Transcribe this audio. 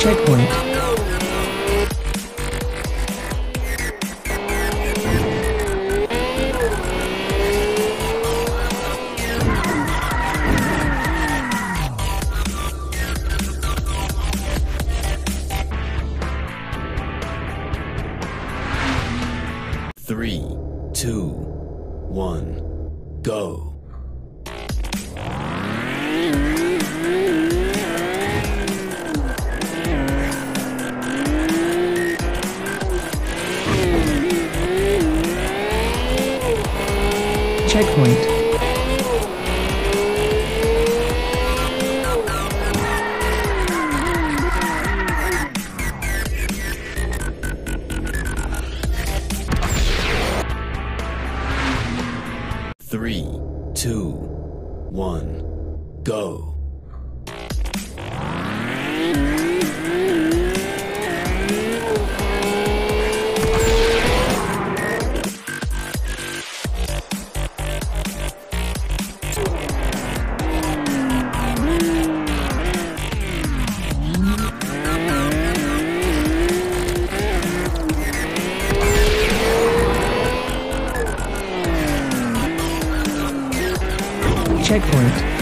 Checkpoint. Three, two, one. checkpoint. Three, two, one, go. checkpoint.